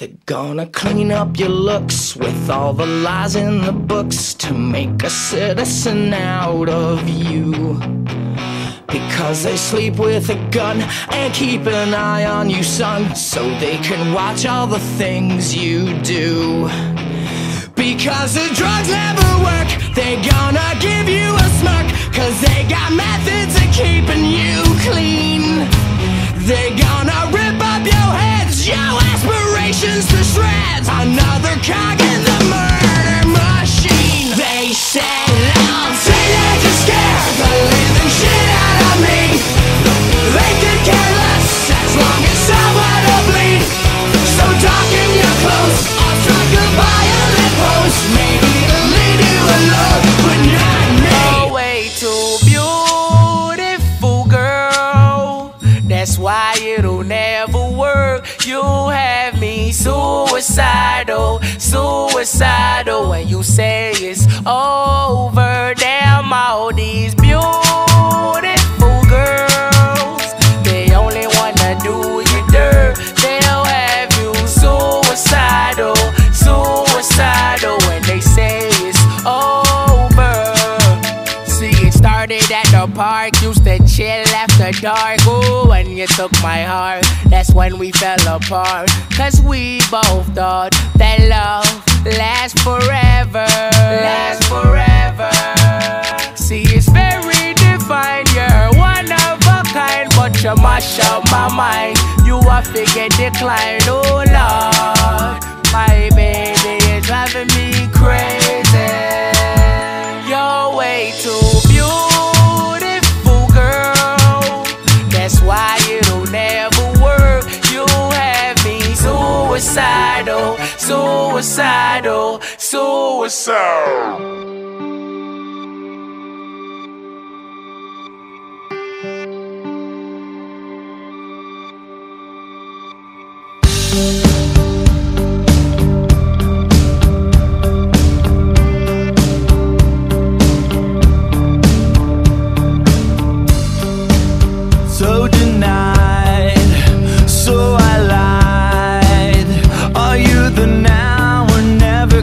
They're gonna clean up your looks with all the lies in the books to make a citizen out of you. Because they sleep with a gun and keep an eye on you, son, so they can watch all the things you do. Because the drugs never work, they're gonna give you a smirk, cause they got methods aspirations to shreds. Another cog in the murder machine. They said I'll teenage and scare the living shit out of me. They could care less as long as someone will bleed. So darken your clothes, I'll strike a violent pose. Maybe it'll lead you alone, but not me. Oh, way too beautiful, girl. That's why it'll never work. You have suicidal, suicidal. When you say it's over, damn all these beautiful girls. They only wanna do you dirt. They'll have you suicidal, suicidal. When they say it's over. See, it started at the park, used to chill after dark. Ooh, when you took my heart, that's when we fell apart. Cause we both thought that love lasts forever. Lasts forever. See, it's very divine, you're one of a kind, but you mash up my mind. You are figure decline, oh Lord. My baby is driving me crazy. Suicidal, suicidal. So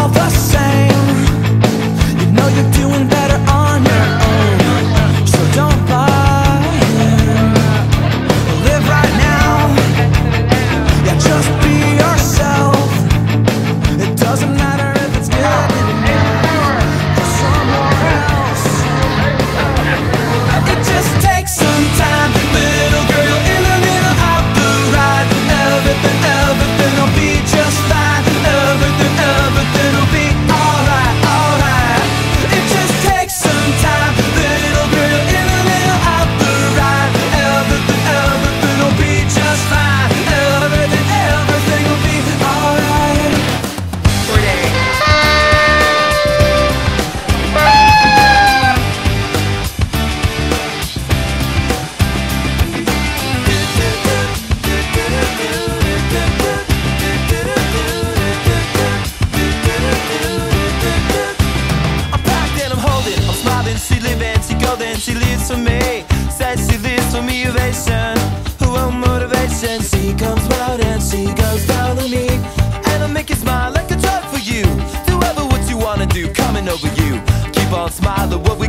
of us. she lives for me. Says she lives for me, ovation. Who want motivation? She comes out and she goes down on me. And I'll make you smile like a drug for you. Do ever what you wanna do, coming over you. Keep on smiling, what we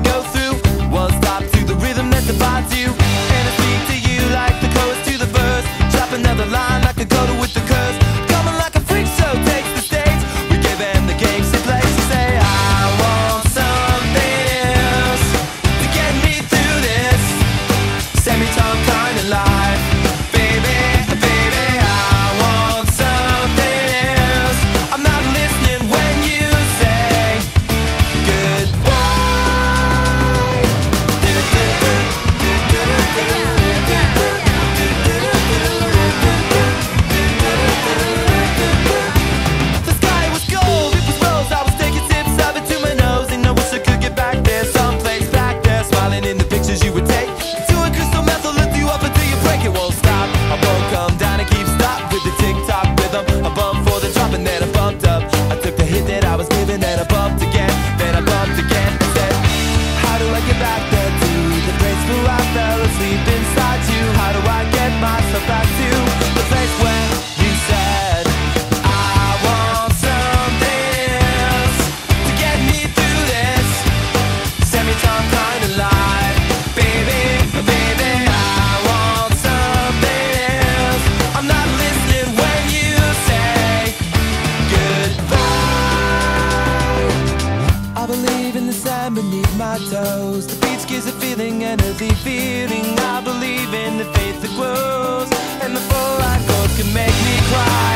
blues And the full-line goals can make me cry.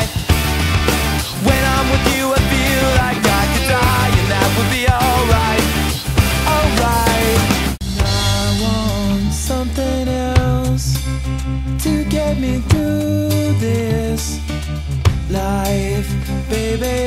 When I'm with you I feel like I could die And that would be alright, alright. I want something else To get me through this life, baby.